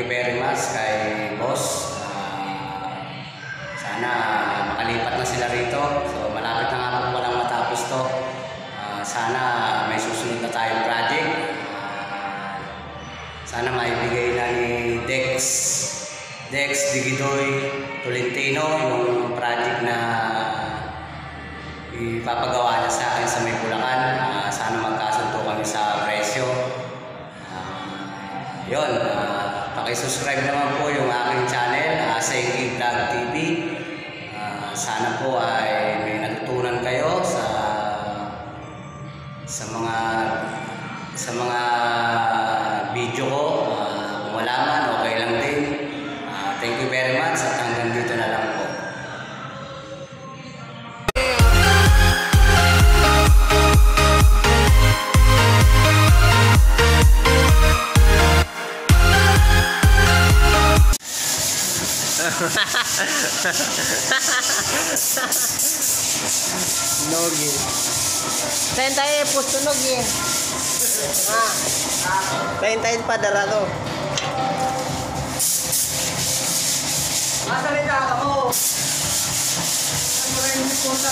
you very much kay boss. Ah, sana makalipat na sila rito. So malapit na nga po walang matapos to. Ah, sana may susunod na tayong project. Ah, sana maibigay na ni Dex Dex Digidoy Tolentino yung project na ipapagawa niya sa akin sa may Bulacan. Ah, sana magkasundo kami sa presyo. Ah, yun, ah, pakisubscribe naman po yung aking channel, uh, Saiki Vlog TV. Ah, sana po ay may natutunan kayo sa sa mga sa mga Nogi. Tayin tayo pusto nogi. Ah. Tayin tayin pa darado. Masalita ka mo! Ano rin yung punta?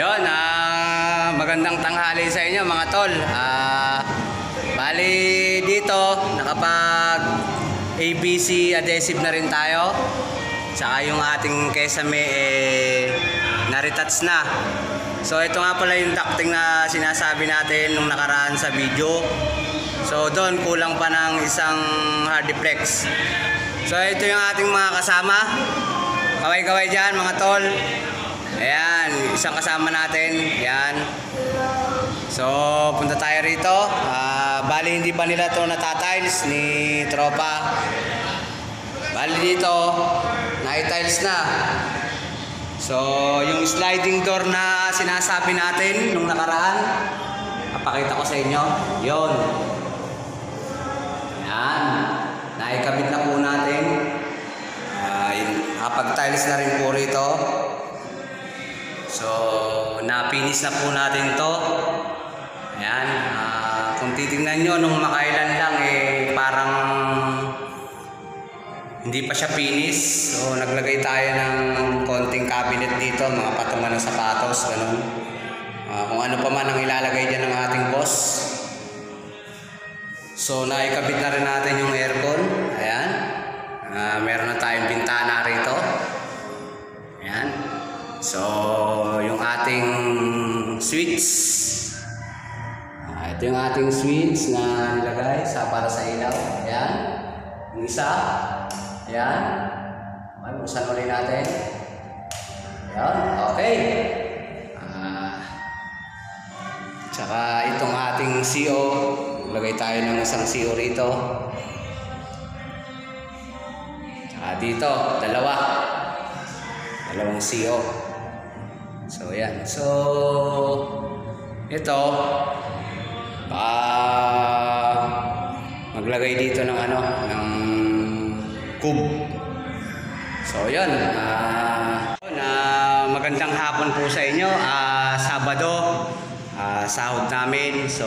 Yon, ah, magandang tanghali sa inyo mga tol. Ah, bali dito, nakapag ABC adhesive na rin tayo. Tsaka yung ating kesame eh, naretouch na. So ito nga pala yung ducting na sinasabi natin nung nakaraan sa video. So doon kulang pa ng isang hardiplex. So ito yung ating mga kasama. Kaway-kaway dyan mga tol. Ayan, isang kasama natin. Ayan. So, punta tayo rito. Ah, bali hindi pa nila to natatiles ni tropa. Bali dito, na-tiles na. So, yung sliding door na sinasabi natin nung nakaraan, papakita ko sa inyo. Yon. Ayan. Naikabit na po natin. Ah, yun, nakapag-tiles na rin po rito. So, napinis na po natin to. Ayan. ah, kung titingnan nyo, nung makailan lang, eh, parang hindi pa siya pinis. So, naglagay tayo ng konting cabinet dito, mga patungan ng sapatos, ganun. Ah, kung ano pa man ang ilalagay dyan ng ating boss. So, naikabit na rin natin yung aircon. Ayan. Ah, meron na tayong bintana rito. Ayan. So, switch. Ah, ito yung ating switch na nilagay sa para sa ilaw. Ayan. Yung isa. Ayan. Okay, buksan ulit natin. Ayan. Okay. Ah, tsaka itong ating CO. Lagay tayo ng isang CO rito. Tsaka dito, dalawa. Dalawang CO. So, yan. So, ito, ah, maglagay dito ng ano, ng cube. So, yan. Ah, na magandang hapon po sa inyo. Ah, Sabado, ah, sahod namin. So,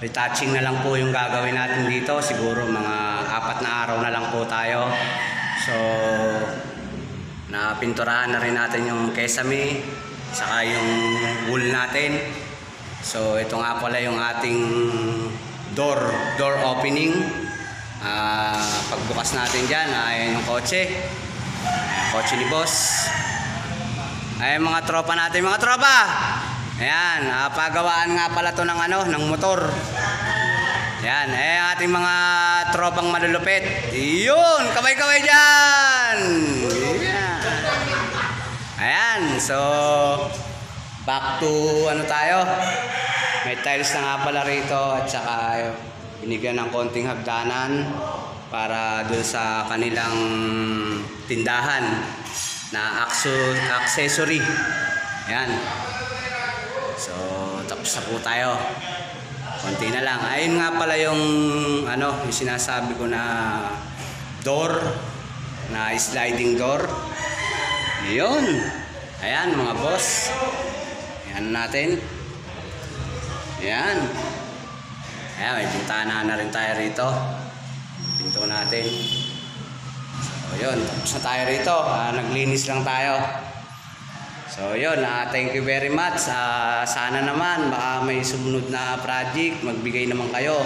retouching na lang po yung gagawin natin dito. Siguro mga apat na araw na lang po tayo. So, na pinturahan na rin natin yung kesame saka yung wool natin so ito nga pala yung ating door door opening Ah, pagbukas natin dyan ayan yung kotse kotse ni boss. Ay mga tropa natin, mga tropa. Ayan, ah, pagawaan nga pala to ng ano, ng motor. Ayan, eh ating mga tropang malulupit. Yun, kamay-kamay dyan. So back to ano tayo. May tiles na nga pala rito at saka binigyan ng konting hagdanan para dun sa kanilang tindahan na accessory. Ayan. So, tapos na po tayo. Konti na lang. Ayun nga pala yung ano, yung sinasabi ko na door na sliding door. Yun. Ayan mga boss. Ayan natin. Ayan. Ayan, may bintana na rin tayo rito. Pinto natin. So, yun. Tapos na tayo rito. Ah, naglinis lang tayo. So, yun. ah, thank you very much. Ah, sana naman, baka may sumunod na project, magbigay naman kayo.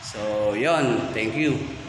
So, yun. Thank you.